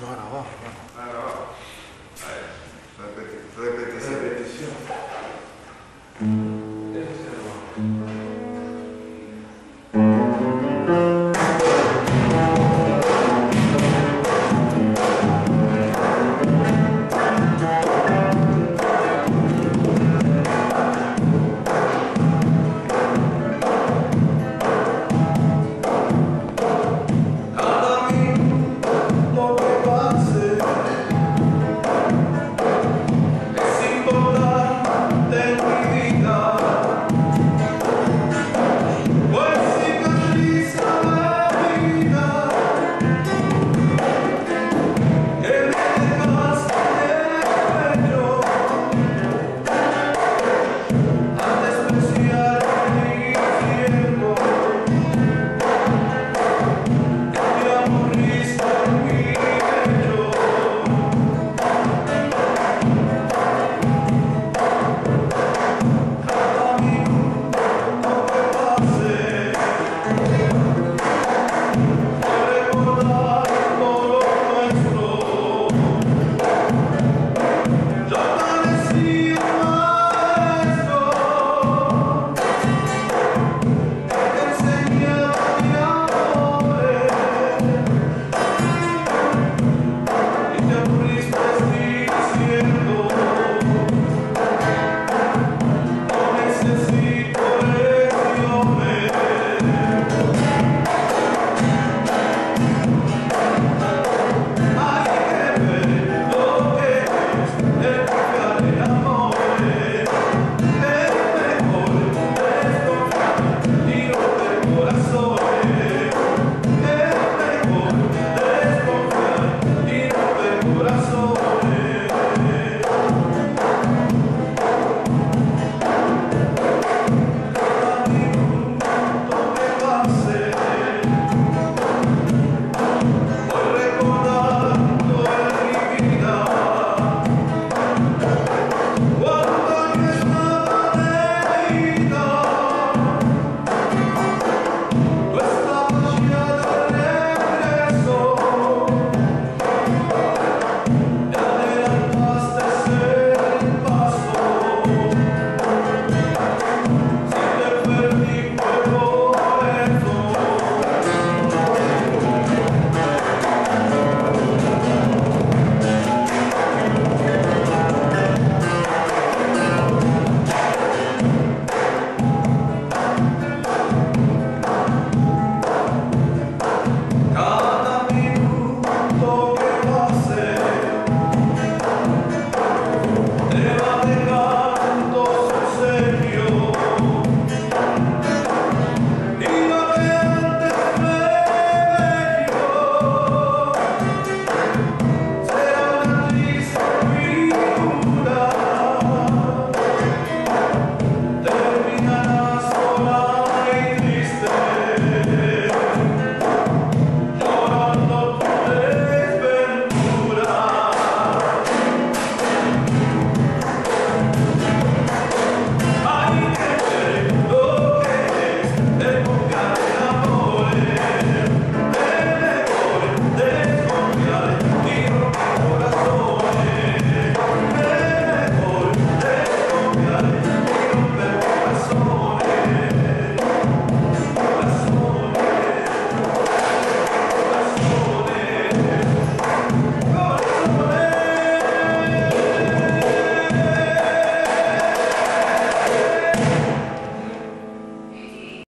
No ha grabado. Ah, grabado. A ver, repeti- repetición. Repetición.